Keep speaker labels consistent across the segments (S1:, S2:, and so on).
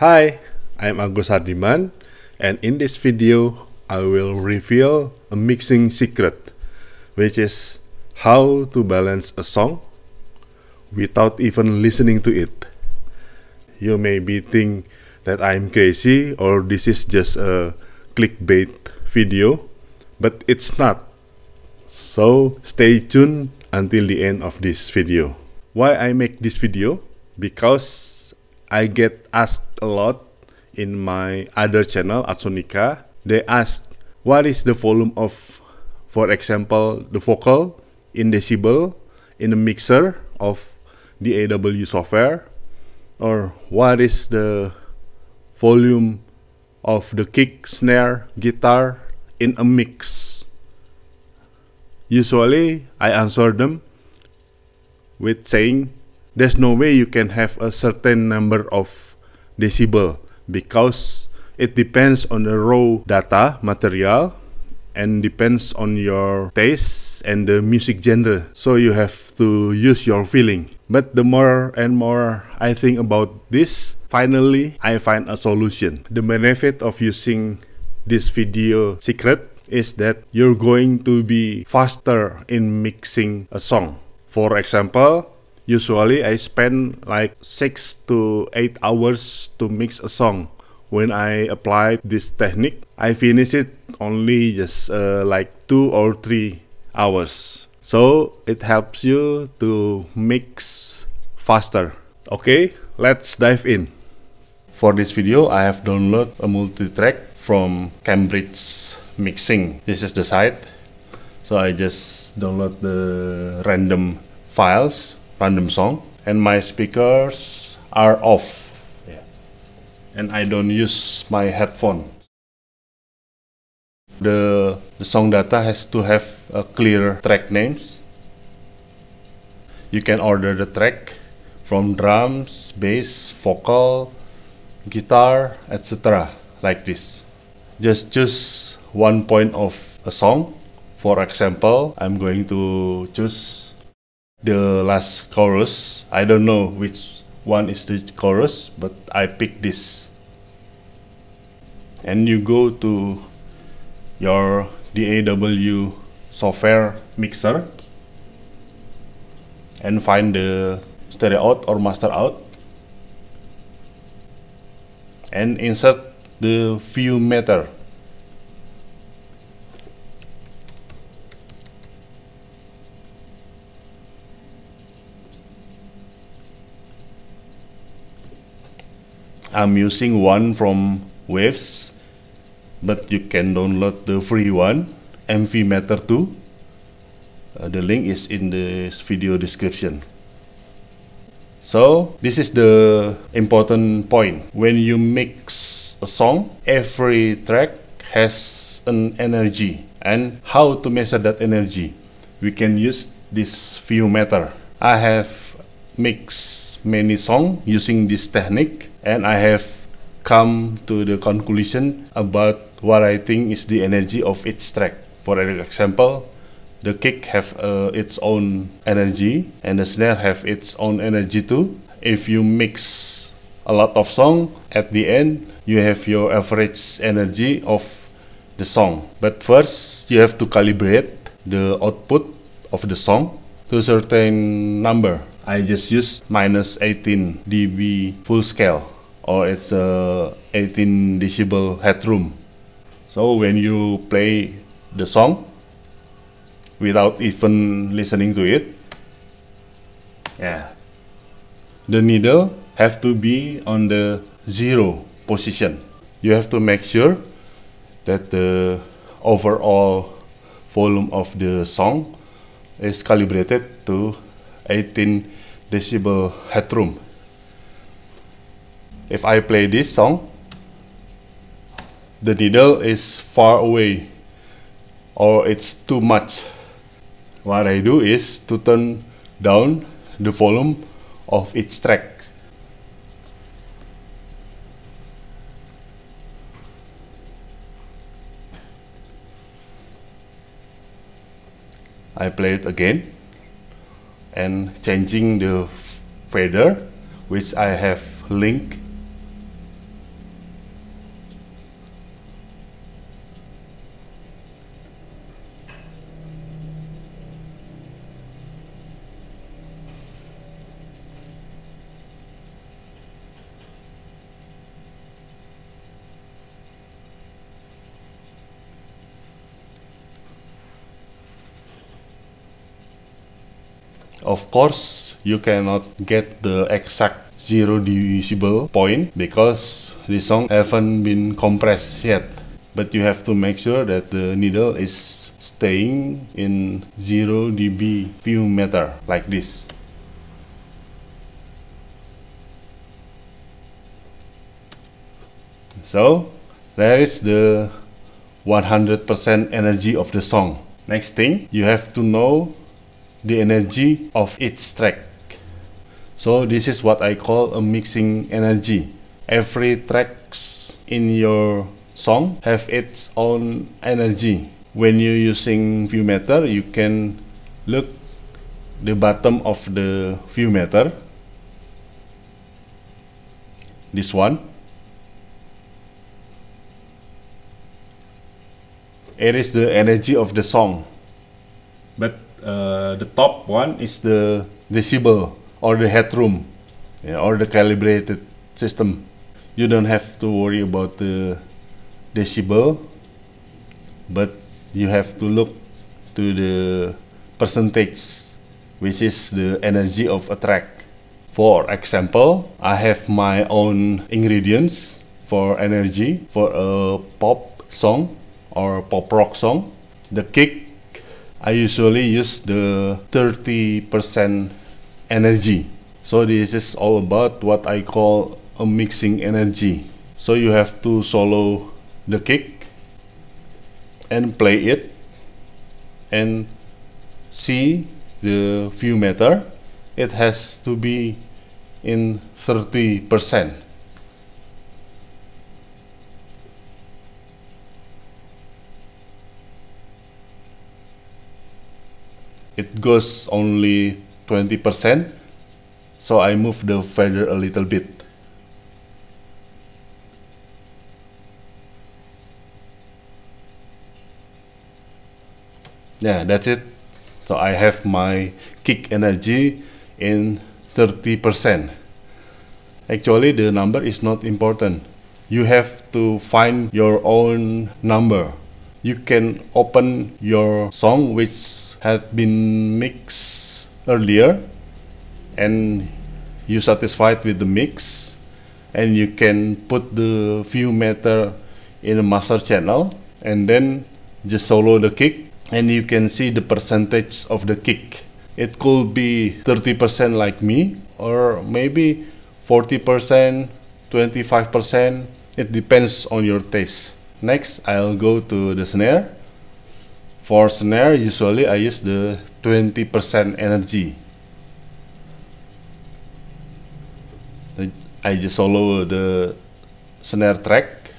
S1: Hi, I'm Agus Hardiman and in this video I will reveal a mixing secret which is how to balance a song without even listening to it. You may be think that I'm crazy or this is just a clickbait video but it's not. So stay tuned until the end of this video. Why I make this video? Because I get asked a lot in my other channel Atsonika. They ask what is the volume of, for example, the vocal in decibel in the mixer of the AW software, or what is the volume of the kick, snare, guitar in a mix. Usually, I answer them with saying there's no way you can have a certain number of decibel because it depends on the raw data material and depends on your taste and the music genre. So you have to use your feeling. But the more and more i think about this finally i find a solution. The benefit of using this video secret is that you're going to be faster in mixing a song. For example usually i spend like 6 to 8 hours to mix a song when I apply this technique, I finish it only just uh, like two or three hours. So it helps you to mix faster. Okay, let's dive in. For this video, I have downloaded a multi-track from Cambridge Mixing. This is the site. So I just download the random files, random song, and my speakers are off and I don't use my headphone. The, the song data has to have a clear track names. You can order the track from drums, bass, vocal, guitar, etc. like this. Just choose one point of a song. For example, I'm going to choose the last chorus. I don't know which one is the chorus but I pick this. And you go to your DAW software mixer and find the stereo out or master out. And insert the VU meter I'm using one from Waves, but you can download the free one, MV Meter 2. Uh, the link is in the video description. So this is the important point. When you mix a song, every track has an energy. And how to measure that energy? We can use this VU meter. I have mixed many songs using this technique and I have come to the conclusion about what I think is the energy of each track. For example, the kick have uh, its own energy and the snare have its own energy too. If you mix a lot of song, at the end you have your average energy of the song. But first you have to calibrate the output of the song to a certain number. I just use minus 18 dB full scale or it's a 18 decibel headroom. So when you play the song without even listening to it, yeah, the needle have to be on the zero position. You have to make sure that the overall volume of the song is calibrated to 18 decibel headroom if I play this song, the needle is far away or it's too much. What I do is to turn down the volume of each track. I play it again and changing the fader which I have linked Of course, you cannot get the exact 0 decibel point because the song haven't been compressed yet. But you have to make sure that the needle is staying in 0 dB VU meter like this. So there is the 100% energy of the song. Next thing, you have to know the energy of each track. So this is what I call a mixing energy. Every tracks in your song have its own energy. When you're using VU meter, you can look the bottom of the VU meter. This one it is the energy of the song but the top one is the decibel or the headroom yeah, or the calibrated system you don't have to worry about the decibel but you have to look to the percentage which is the energy of a track for example i have my own ingredients for energy for a pop song or pop rock song. The kick, I usually use the 30% energy. So this is all about what I call a mixing energy. So you have to solo the kick and play it and see the VU meter. It has to be in 30%. It goes only 20% so I move the fader a little bit. Yeah that's it. So I have my kick energy in 30% actually the number is not important. You have to find your own number you can open your song which had been mixed earlier and you satisfied with the mix and you can put the VU meter in the master channel and then just solo the kick and you can see the percentage of the kick. It could be 30% like me or maybe 40% 25% it depends on your taste next i'll go to the snare for snare, usually I use the 20% energy. I just solo the snare track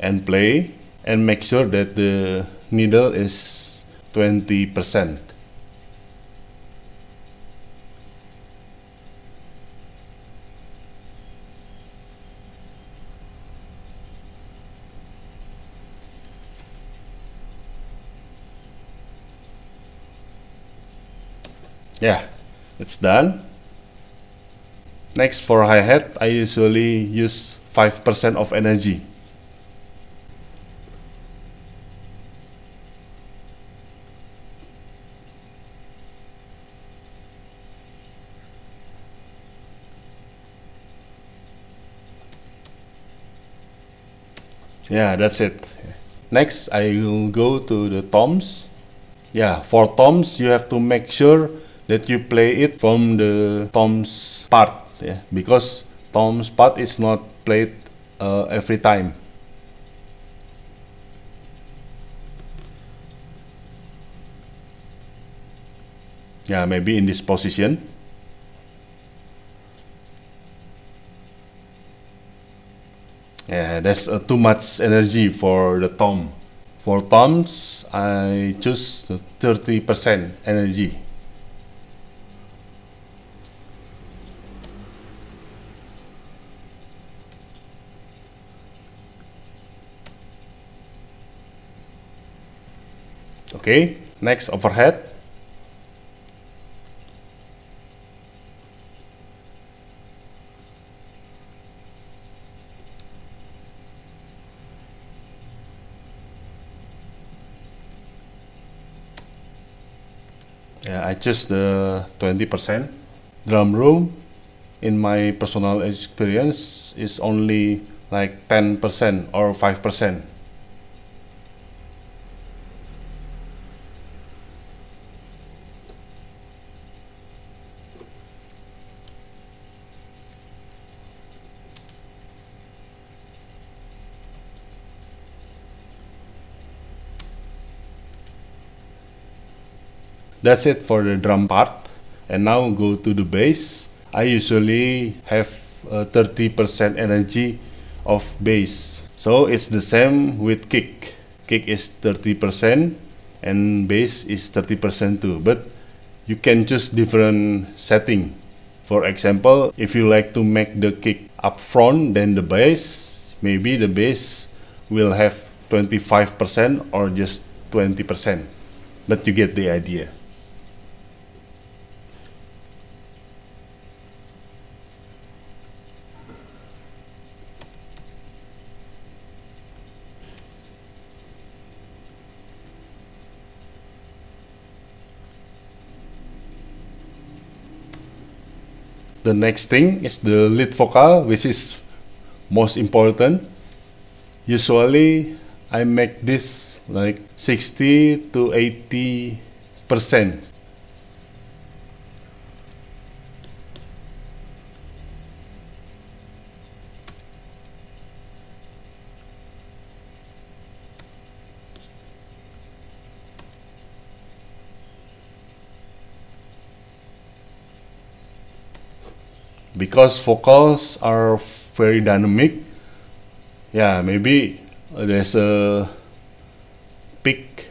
S1: and play and make sure that the needle is 20%. Yeah it's done. Next for hi-hat I usually use 5% of energy. Yeah that's it. Next I will go to the toms. Yeah for toms you have to make sure that you play it from the tom's part yeah, because tom's part is not played uh, every time. Yeah maybe in this position. Yeah that's uh, too much energy for the tom. For toms i choose the 30% energy Okay, next overhead. Yeah, I choose the 20%. Drum room, in my personal experience, is only like 10% or 5%. That's it for the drum part. And now go to the bass. I usually have 30% energy of bass. So it's the same with kick. Kick is 30% and bass is 30% too. But you can choose different setting. For example, if you like to make the kick up front then the bass, maybe the bass will have 25% or just 20%. But you get the idea. The next thing is the lead vocal which is most important. Usually I make this like 60 to 80 percent because vocals are very dynamic. Yeah maybe there's a peak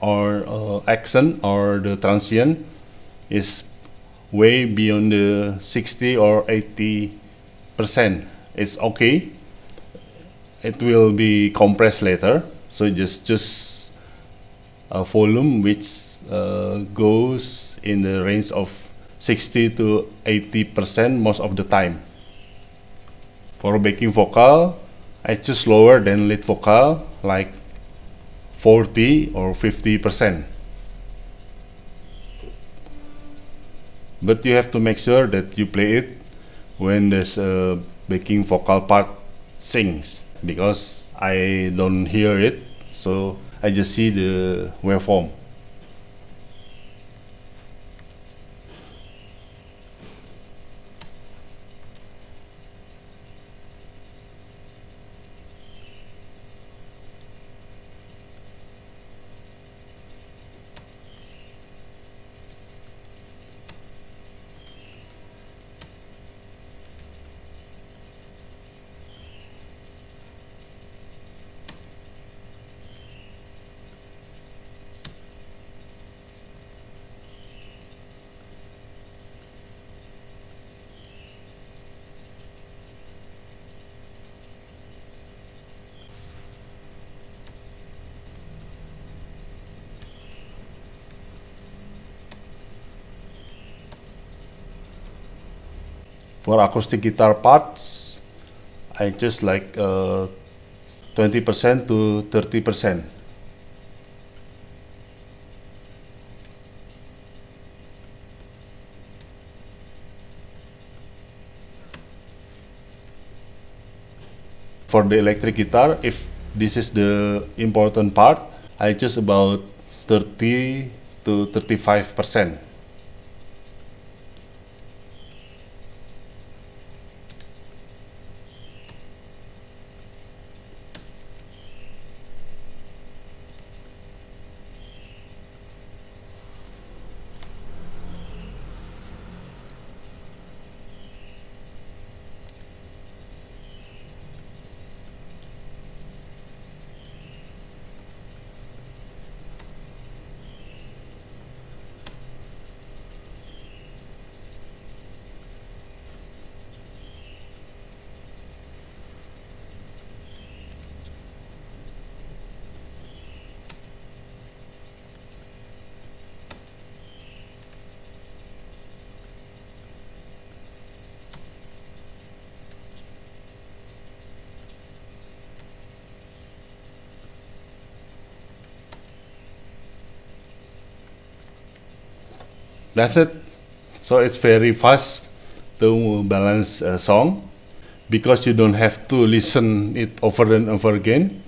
S1: or uh, accent or the transient is way beyond the 60 or 80 percent. It's okay. It will be compressed later. So just just a volume which uh, goes in the range of 60 to 80 percent most of the time. For backing vocal, I choose lower than lead vocal, like 40 or 50 percent. But you have to make sure that you play it when there's a backing vocal part sings because I don't hear it, so I just see the waveform. For acoustic guitar parts I just like 20% uh, to 30% for the electric guitar if this is the important part I just about 30 to 35 percent That's it. So it's very fast to balance a song because you don't have to listen it over and over again.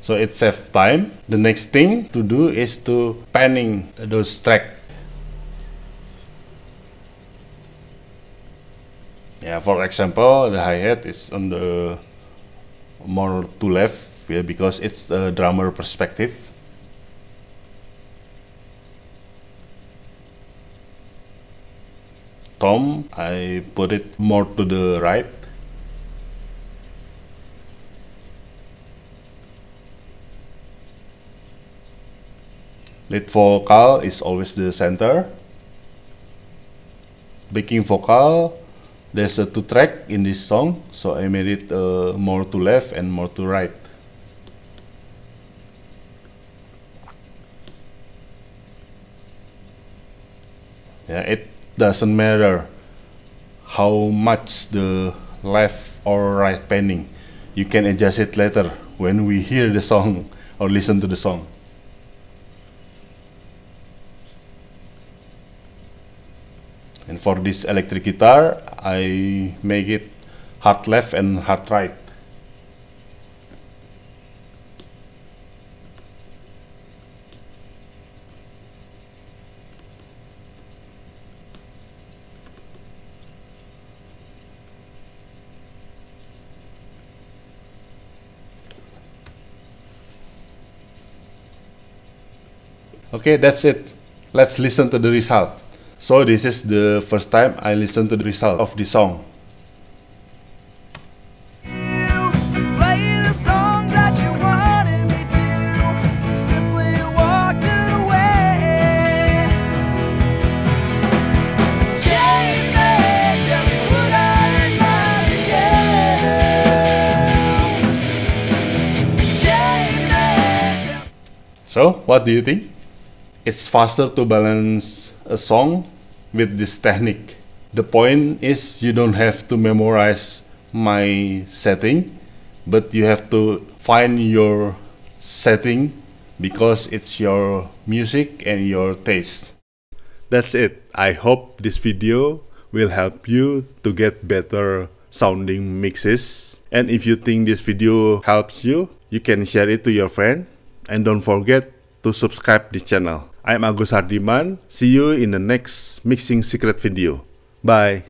S1: So it saves time. The next thing to do is to panning those tracks. Yeah, for example, the hi-hat is on the more to left yeah, because it's the drummer perspective. Tom, I put it more to the right. Lead vocal is always the center. Backing vocal, there's a two track in this song, so I made it uh, more to left and more to right. Yeah, it doesn't matter how much the left or right panning. You can adjust it later when we hear the song or listen to the song. And for this electric guitar, I make it hard left and hard right. Okay, that's it. Let's listen to the result. So this is the first time I listen to the result of the song. So, what do you think? It's faster to balance a song with this technique. The point is you don't have to memorize my setting, but you have to find your setting because it's your music and your taste. That's it. I hope this video will help you to get better sounding mixes. And if you think this video helps you, you can share it to your friend. And don't forget to subscribe this channel. I'm Agus Hardiman. See you in the next mixing secret video. Bye.